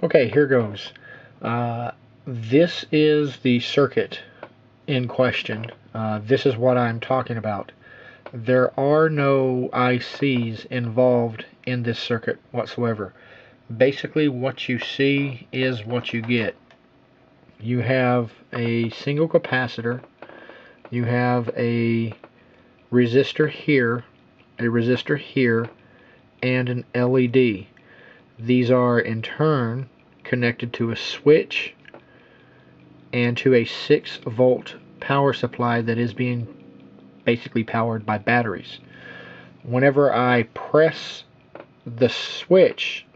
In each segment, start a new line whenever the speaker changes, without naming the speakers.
Okay, here goes. Uh, this is the circuit in question. Uh, this is what I'm talking about. There are no ICs involved in this circuit whatsoever. Basically, what you see is what you get. You have a single capacitor, you have a resistor here, a resistor here, and an LED. These are in turn connected to a switch and to a 6 volt power supply that is being basically powered by batteries. Whenever I press the switch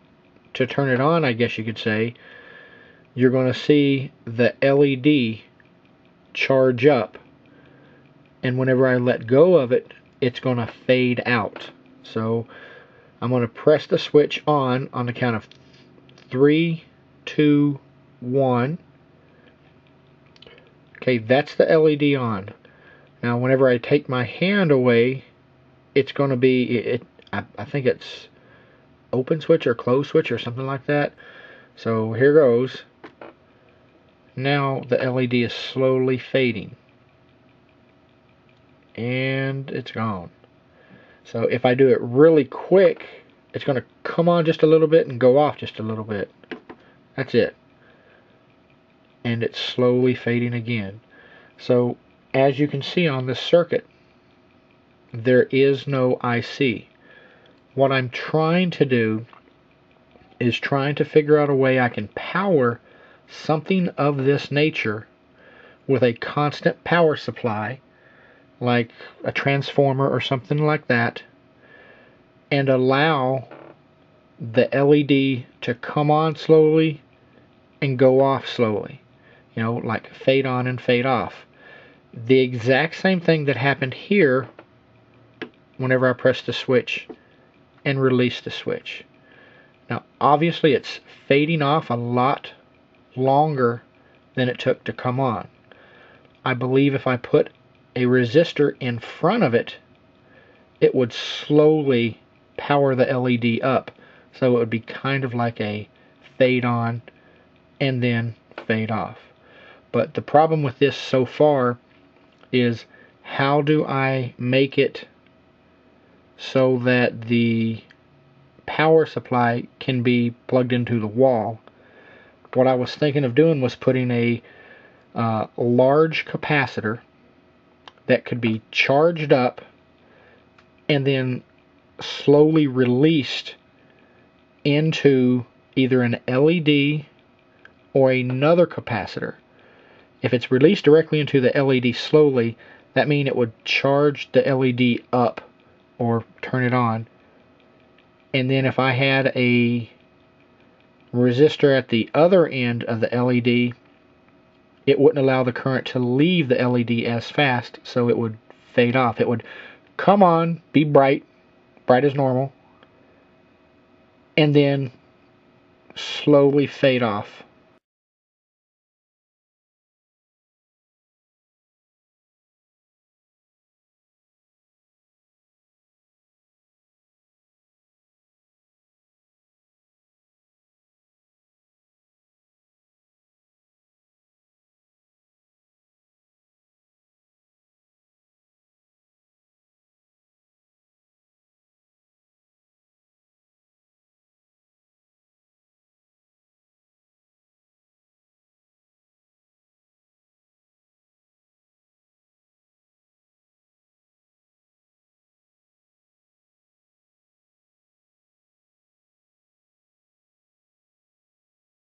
to turn it on, I guess you could say, you're going to see the LED charge up. And whenever I let go of it, it's going to fade out. So I'm going to press the switch on on the count of three, two, one. Okay, that's the LED on. Now, whenever I take my hand away, it's going to be, it. I, I think it's open switch or close switch or something like that. So here goes. Now the LED is slowly fading. And it's gone. So if I do it really quick, it's going to come on just a little bit and go off just a little bit. That's it. And it's slowly fading again. So as you can see on this circuit, there is no IC. What I'm trying to do is trying to figure out a way I can power something of this nature with a constant power supply like a transformer or something like that and allow the LED to come on slowly and go off slowly you know like fade on and fade off. The exact same thing that happened here whenever I press the switch and release the switch. Now obviously it's fading off a lot longer than it took to come on. I believe if I put a resistor in front of it, it would slowly power the LED up. So it would be kind of like a fade on and then fade off. But the problem with this so far is how do I make it so that the power supply can be plugged into the wall. What I was thinking of doing was putting a uh, large capacitor that could be charged up and then slowly released into either an LED or another capacitor. If it's released directly into the LED slowly, that means it would charge the LED up or turn it on. And then if I had a resistor at the other end of the LED, it wouldn't allow the current to leave the LED as fast, so it would fade off. It would come on, be bright, bright as normal, and then slowly fade off.